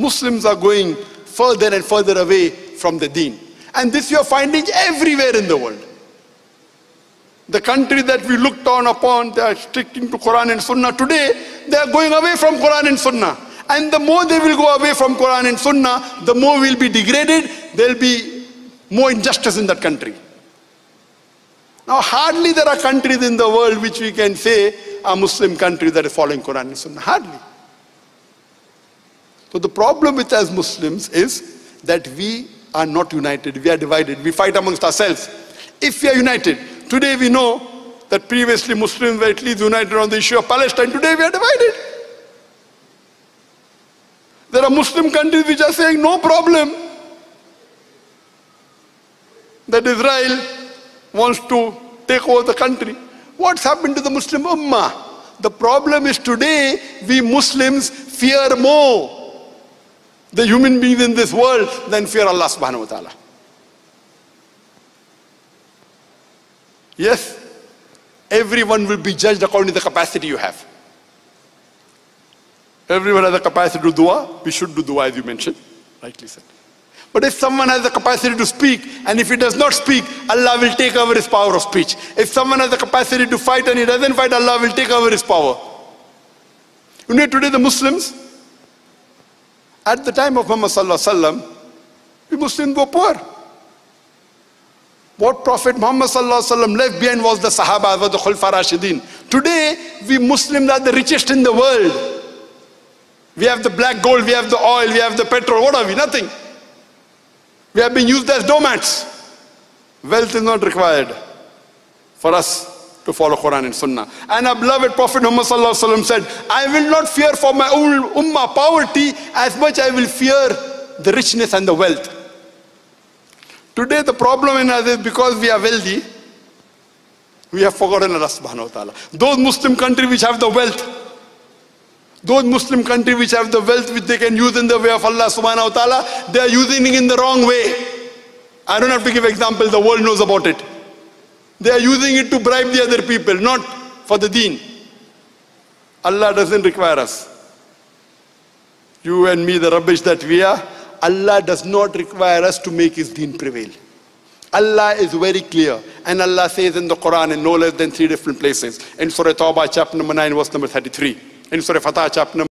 Muslims are going further and further away from the deen. And this you are finding everywhere in the world. The country that we looked on upon, they are sticking to Quran and Sunnah. Today, they are going away from Quran and Sunnah. And the more they will go away from Quran and Sunnah, the more will be degraded. There will be more injustice in that country. Now, hardly there are countries in the world which we can say are Muslim countries that are following Quran and Sunnah. Hardly. So the problem with us Muslims is that we are not united. We are divided. We fight amongst ourselves. If we are united, today we know that previously Muslims were at least united on the issue of Palestine. Today we are divided. There are Muslim countries which are saying no problem that Israel wants to take over the country. What's happened to the Muslim Ummah? The problem is today we Muslims fear more the human beings in this world than fear Allah subhanahu wa ta'ala. Yes, everyone will be judged according to the capacity you have. Everyone has the capacity to do dua. We should do dua as you mentioned, rightly said. But if someone has the capacity to speak and if he does not speak, Allah will take over his power of speech. If someone has the capacity to fight and he doesn't fight, Allah will take over his power. You know, today the Muslims, at the time of Muhammad Sallallahu the Muslims were poor. What Prophet Muhammad Sallallahu left behind was the Sahaba, was the Khulfa Rashidin. Today, we Muslims are the richest in the world. We have the black gold, we have the oil, we have the petrol. What are we? Nothing. We have been used as doormats. Wealth is not required for us to follow Quran and Sunnah. And our beloved Prophet Muhammad said, I will not fear for my own ummah poverty as much I will fear the richness and the wealth. Today the problem in us is because we are wealthy, we have forgotten Allah subhanahu wa ta'ala. Those Muslim countries which have the wealth, those Muslim countries which have the wealth which they can use in the way of Allah subhanahu wa ta'ala, they are using it in the wrong way. I don't have to give example, the world knows about it. They are using it to bribe the other people, not for the deen. Allah doesn't require us. You and me, the rubbish that we are, Allah does not require us to make His deen prevail. Allah is very clear. And Allah says in the Quran in no less than three different places. In Surah Tawbah, chapter number 9, verse number 33 in Surah Fatah chapter number